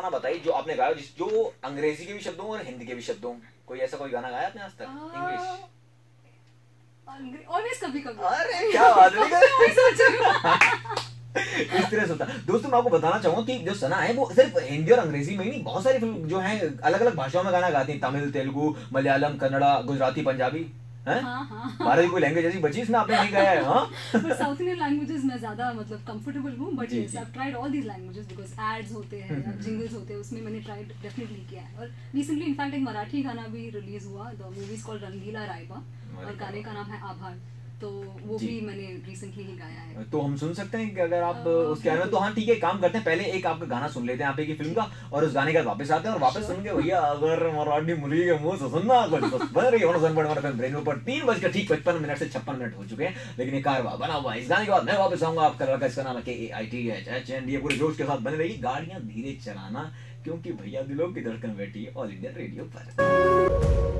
गाना बताइए जो आपने गाया जिस जो अंग्रेज़ी के भी शब्दों और हिंदी के भी शब्दों कोई ऐसा कोई गाना गाया आपने आज तक? इंग्लिश ऑलवेज कभी कभी। अरे क्या बात है। वही सोच रही। इस तरह से होता। दोस्तों मैं आपको बताना चाहूँगा कि जो सना है वो सिर्फ़ हिंदी और अंग्रेज़ी में ही नहीं बहुत सारी फ़िल्म जो है अलग अलग भाषाओं में गाना गाती है। तमिल तेलुगु मलयालम कन्नड़ा गुजराती पंजाबी। हैं? हाँ हाँ की कोई लैंग्वेज ऐसी बची इसमें आपने नहीं गाया है हाँ? साउथ इंडियन लैंग्वेजेस में ज़्यादा मतलब कंफर्टेबल हूँ but yes I tried all these languages because ads होते हैं या जिंगल्स होते हैं उसमें मैंने ट्राइड डेफिनेटली किया है। और रिसेंटली इनफैक्ट एक मराठी गाना भी रिलीज़ हुआ the movie is called Rangeela Raybaa और गाने। का नाम है आभार। तो वो भी मैंने रिसेंटली ही गाया है। तो हम सुन सकते हैं कि अगर आप अ, उसके बारे में तो हाँ ठीक है काम करते हैं। पहले एक आपका गाना सुन लेते हैं आप एक फ़िल्म का और उस गाने के बाद वापस आते हैं और वापस सुन के भैया अगर मराठी मुर्गी के मुँह से सुनना ब्रेन पर तीन बजकर ठीक पचपन मिनट से छप्पन मिनट हो चुके हैं लेकिन ये कारवा बना हुआ इस गाने के बाद मैं वापस आऊँगा आपका लड़का इसका नाम K I T H H and ये पूरे जोश के साथ बने रही गाड़ियाँ धीरे चलाना क्योंकि भैया दिलों की धड़कन बैठी है ऑल इंडिया रेडियो पर।